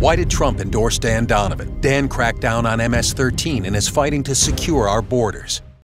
Why did Trump endorse Dan Donovan? Dan cracked down on MS 13 and is fighting to secure our borders.